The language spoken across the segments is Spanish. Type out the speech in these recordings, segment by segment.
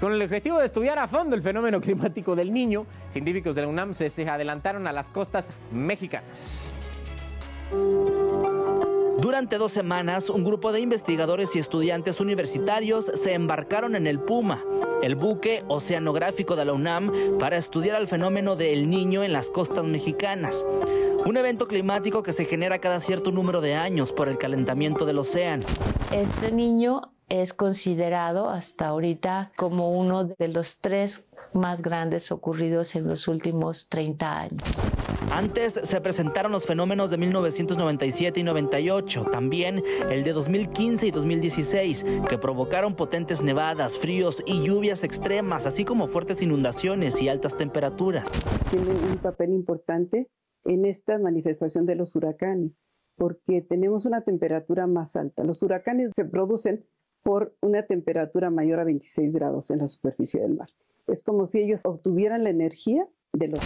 Con el objetivo de estudiar a fondo el fenómeno climático del niño, científicos de la UNAM se adelantaron a las costas mexicanas. Durante dos semanas, un grupo de investigadores y estudiantes universitarios se embarcaron en el Puma, el buque oceanográfico de la UNAM, para estudiar el fenómeno del niño en las costas mexicanas. Un evento climático que se genera cada cierto número de años por el calentamiento del océano. Este niño es considerado hasta ahorita como uno de los tres más grandes ocurridos en los últimos 30 años. Antes se presentaron los fenómenos de 1997 y 98, también el de 2015 y 2016, que provocaron potentes nevadas, fríos y lluvias extremas, así como fuertes inundaciones y altas temperaturas. Tiene un papel importante en esta manifestación de los huracanes, porque tenemos una temperatura más alta. Los huracanes se producen por una temperatura mayor a 26 grados en la superficie del mar. Es como si ellos obtuvieran la energía de los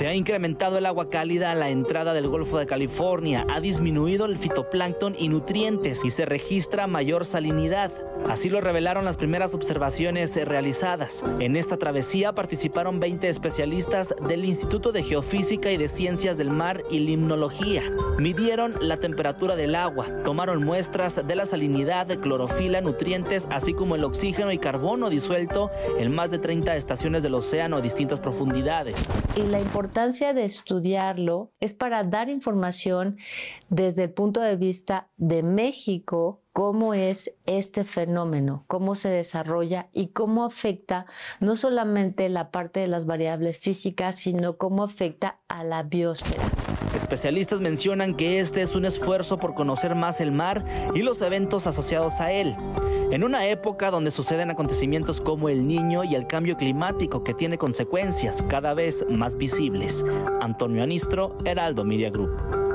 se ha incrementado el agua cálida a la entrada del Golfo de California, ha disminuido el fitoplancton y nutrientes y se registra mayor salinidad. Así lo revelaron las primeras observaciones realizadas. En esta travesía participaron 20 especialistas del Instituto de Geofísica y de Ciencias del Mar y Limnología. Midieron la temperatura del agua, tomaron muestras de la salinidad, clorofila, nutrientes, así como el oxígeno y carbono disuelto en más de 30 estaciones del océano a distintas profundidades. Y la importancia de estudiarlo es para dar información desde el punto de vista de México, cómo es este fenómeno, cómo se desarrolla y cómo afecta no solamente la parte de las variables físicas, sino cómo afecta a la biosfera. Especialistas mencionan que este es un esfuerzo por conocer más el mar y los eventos asociados a él. En una época donde suceden acontecimientos como el niño y el cambio climático que tiene consecuencias cada vez más visibles. Antonio Anistro, Heraldo Media Group.